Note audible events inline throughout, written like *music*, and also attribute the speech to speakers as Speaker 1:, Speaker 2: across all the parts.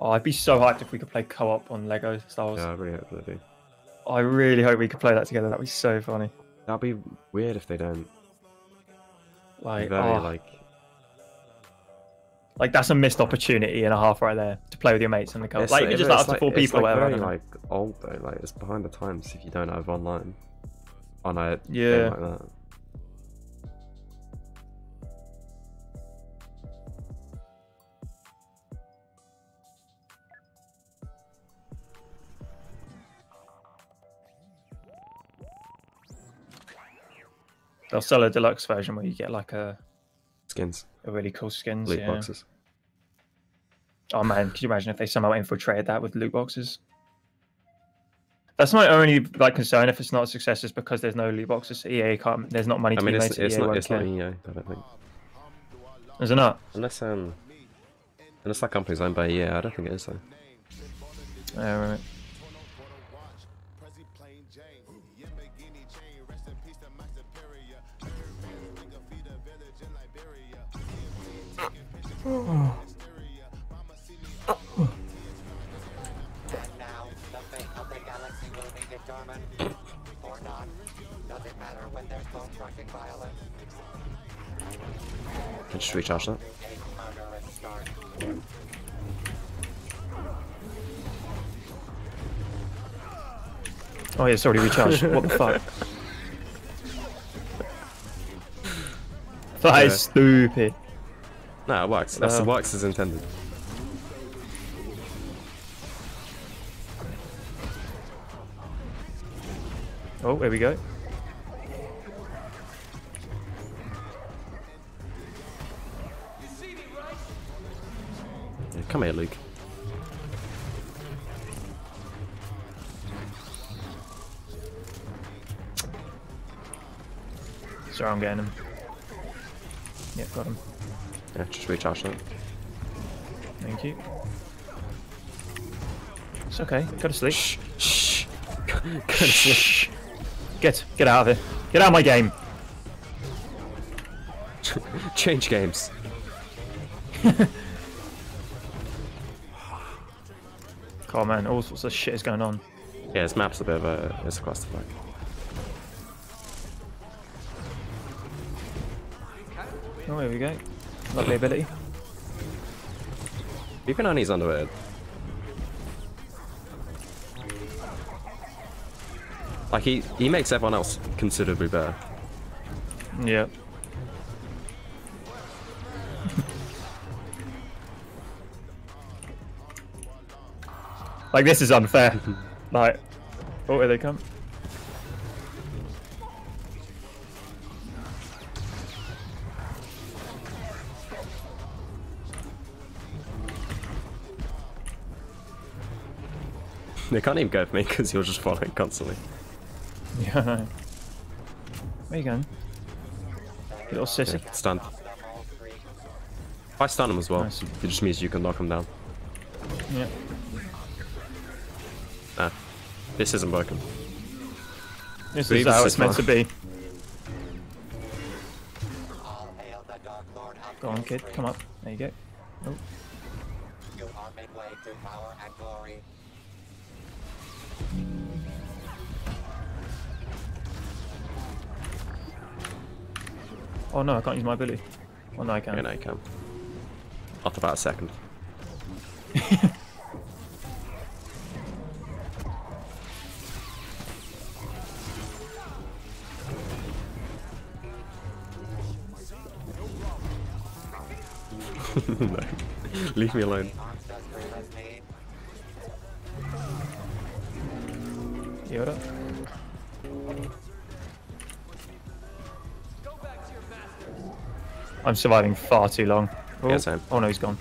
Speaker 1: Oh, I'd be so hyped if we could play co-op on Lego Star Wars.
Speaker 2: Yeah, I really hope they do.
Speaker 1: I really hope we could play that together. That'd be so funny.
Speaker 2: That'd be weird if they don't.
Speaker 1: Like,
Speaker 2: Very
Speaker 1: oh,
Speaker 2: like
Speaker 1: like that's a missed opportunity and a half right there to play with your mates in the co-op.
Speaker 2: It's
Speaker 1: Like,
Speaker 2: like-
Speaker 1: just
Speaker 2: it's
Speaker 1: up to
Speaker 2: like-
Speaker 1: four people
Speaker 2: like. Very like old though. Like it's behind the times if you don't have online on a
Speaker 1: Yeah.
Speaker 2: game like that.
Speaker 1: They'll sell a deluxe version where you get like a,
Speaker 2: Skins,
Speaker 1: a really cool skins.
Speaker 2: loot
Speaker 1: yeah.
Speaker 2: boxes.
Speaker 1: Oh man, could you imagine if they somehow infiltrated that with loot boxes? That's my only like concern if it's not a success is because there's no loot boxes. EA can't. There's not money
Speaker 2: I
Speaker 1: to
Speaker 2: mean,
Speaker 1: be made.
Speaker 2: it's,
Speaker 1: so
Speaker 2: it's
Speaker 1: EA
Speaker 2: not it's not
Speaker 1: care.
Speaker 2: EA. I don't think
Speaker 1: Is it not?
Speaker 2: unless um unless that company's owned by EA. I don't think it is though.
Speaker 1: Yeah, right.
Speaker 2: Can just recharge that.
Speaker 3: A murderous start.
Speaker 1: Oh yeah, it's already recharged. what the fuck? *laughs* That is stupid.
Speaker 2: No, it works. That's
Speaker 1: Oh.
Speaker 2: it works as intended.
Speaker 1: Oh, here we go.
Speaker 2: Yeah, come here, Luke.
Speaker 1: Sorry, I'm getting him. Yep, got him.
Speaker 2: Yeah, just recharge that.
Speaker 1: Thank you. It's okay. Go to sleep.
Speaker 2: Shh, shh. *laughs* Go to sleep.
Speaker 1: Shh. Get, get out of here. Get out of my game. *laughs*
Speaker 2: Change games. *laughs*
Speaker 1: Oh man, all sorts of shit is going on.
Speaker 2: Yeah, this map's a bit of a it's a clusterfuck.
Speaker 1: Oh, here we go. Lovely ability.
Speaker 2: Even on his underwear. Like he he makes everyone else considerably better.
Speaker 1: Yep. like this is unfair. *laughs* like, oh, here they come.
Speaker 2: They can't even go for me because you're just following constantly.
Speaker 1: Yeah, I know. Where you going? Little sissy.
Speaker 2: Yeah, stunned.
Speaker 3: All three.
Speaker 2: If I stun him as well,
Speaker 1: Nice.
Speaker 2: it just means you can knock him down.
Speaker 1: Yeah.
Speaker 2: Nah, this isn't broken.
Speaker 1: This is how it's meant to be.
Speaker 3: All hail the Dark Lord of
Speaker 1: Go on, kid. Come up. There you go. Oh.
Speaker 3: You are midway to power and glory.
Speaker 1: Oh no, I can't use my ability. Oh no, I can.
Speaker 2: Yeah, no, you can. After about a second. *laughs* no. Leave me alone.
Speaker 3: Arms does grievous.
Speaker 1: Yoda. I'm surviving far too long. Oh,
Speaker 2: Yeah, same.
Speaker 1: oh no, he's gone.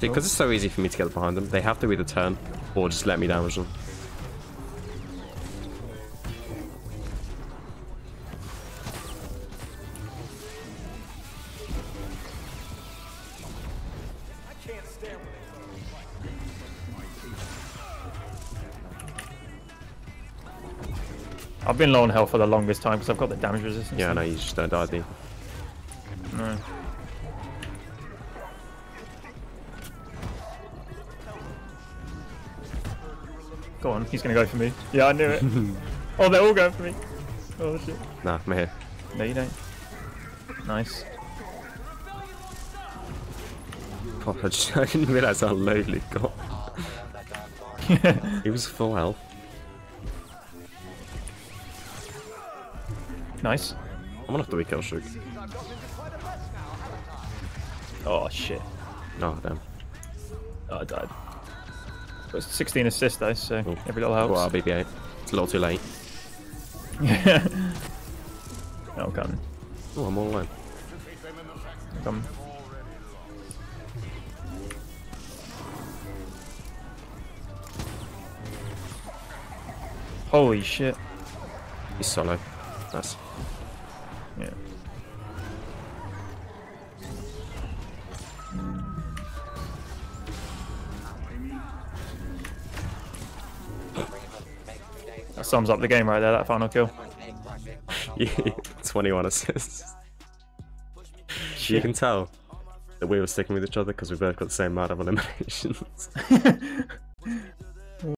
Speaker 2: Because it's so easy for me to get behind them, they have to either turn or just let me damage them.
Speaker 1: I've been low on health for the longest time because I've got the damage resistance.
Speaker 2: Yeah, no, you just don't die, do you?
Speaker 1: No. Go on, he's gonna go for me. Yeah, I knew it. *laughs* oh, they're all going for me. Oh shit.
Speaker 2: Nah, I'm here.
Speaker 1: No, you don't. Nice.
Speaker 2: Oh, I, just, *laughs* I didn't realise how low Luke got.
Speaker 3: All clear on the dog floor.
Speaker 2: He was full health.
Speaker 1: nice.
Speaker 2: I'm gonna have to kill streak.
Speaker 1: Oh shit.
Speaker 2: Oh, damn.
Speaker 1: Oh, I died. But 16 assists though, so
Speaker 2: Cool.
Speaker 1: every little
Speaker 2: Well,
Speaker 1: helps.
Speaker 2: BB-8. It's a little too late.
Speaker 1: Yeah. oh, come.
Speaker 2: Oh, I'm all alone.
Speaker 1: Come. Holy shit.
Speaker 2: He's solo. Nice.
Speaker 1: Yeah.
Speaker 3: Remus makes today's
Speaker 1: That sums up the game right there, that final kill.
Speaker 3: snake crushing final
Speaker 2: Yeah, 21 assists. *laughs* You can tell that we were sticking with each other because we both got the same amount of eliminations. *laughs*